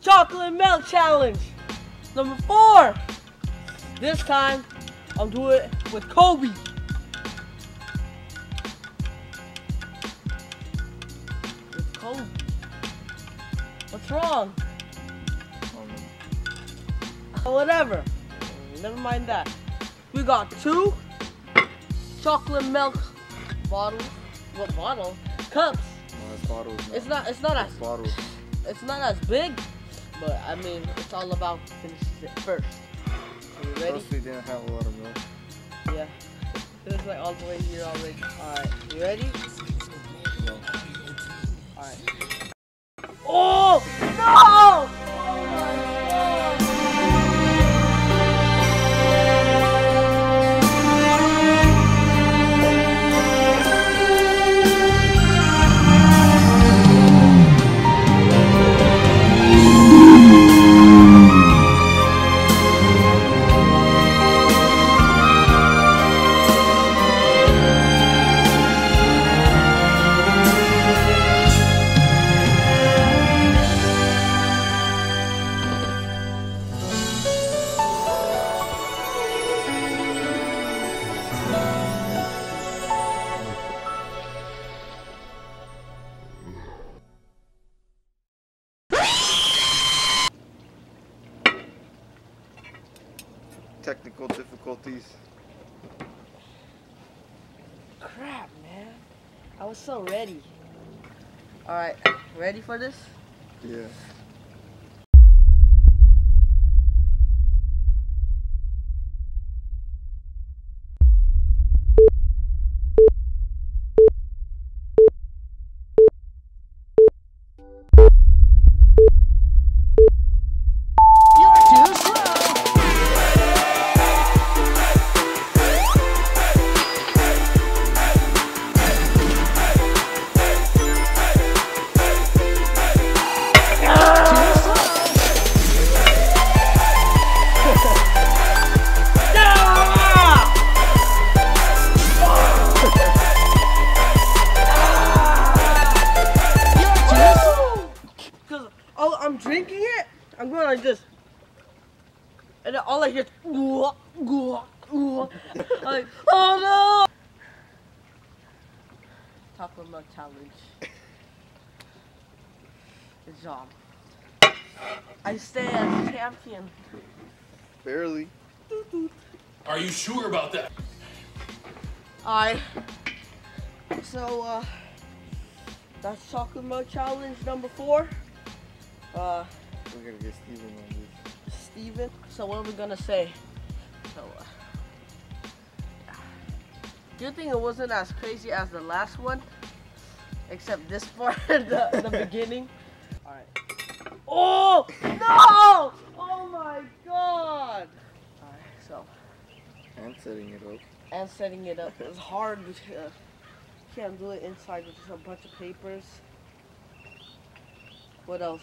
chocolate milk challenge. Number four. This time, I'll do it with Kobe. With Kobe. What's wrong? Whatever. Never mind that. We got two chocolate milk bottles. What bottle? Cups. No, it's bottles. It's not. It's not as. Bottles. It's not as big, but I mean, it's all about finishes it first. Are you ready? We didn't have a lot of milk. Yeah. It's like all the way here already. Alright, you ready? No. Alright. Technical difficulties. Crap, man. I was so ready. Alright, ready for this? Yeah. Drinking it. I'm going like this, and then all I hear is "Ooh, ooh, ooh." I'm like, oh no! Chocolate milk challenge. Good job. I stay as champion. Barely. Are you sure about that? Alright. So uh, that's chocolate milk challenge number four. Uh, We're gonna get Steven on this. Steven. So what are we gonna say? So, uh, good thing it wasn't as crazy as the last one, except this part, the, the beginning. All right. Oh no! Oh my god! All right. So And setting it up. and setting it up is hard because can't do it inside with just a bunch of papers. What else?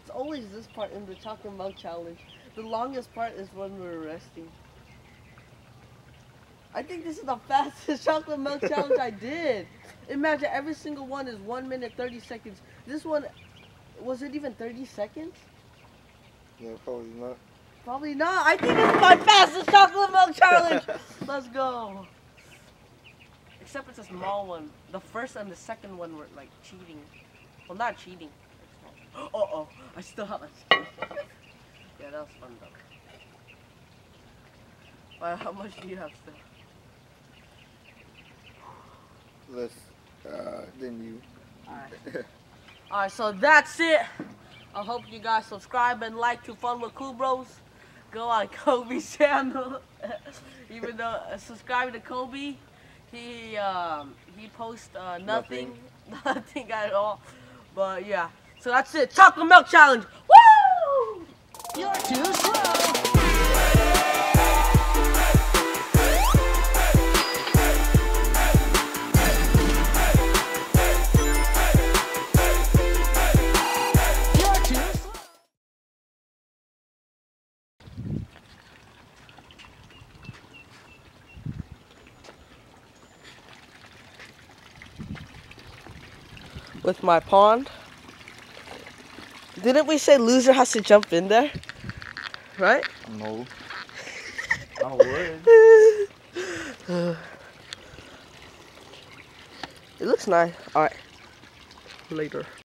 It's, always this part in the chocolate milk challenge. The longest part is when we're resting. I think this is the fastest chocolate milk challenge I did. Imagine every single one is one minute thirty seconds. This one was it even 30 seconds? No, probably not. Probably not. I think this is my fastest chocolate milk challenge. Let's go. Except it's a small one. The first and the second one were like cheating. Well, not cheating. Uh oh, I still have a skin. Yeah, that was fun though. Well, how much do you have still? Less uh, than you. Alright. Alright, so that's it. I hope you guys subscribe and like to Fun with Cool Bros. Go on Kobe's channel. Even though uh, subscribe to Kobe, he um, he posts uh, nothing, nothing at all. But yeah, so that's it. Chocolate milk challenge. Woo! You're too slow. with my pond didn't we say loser has to jump in there? Right? No. I would. It looks nice. Alright. Later.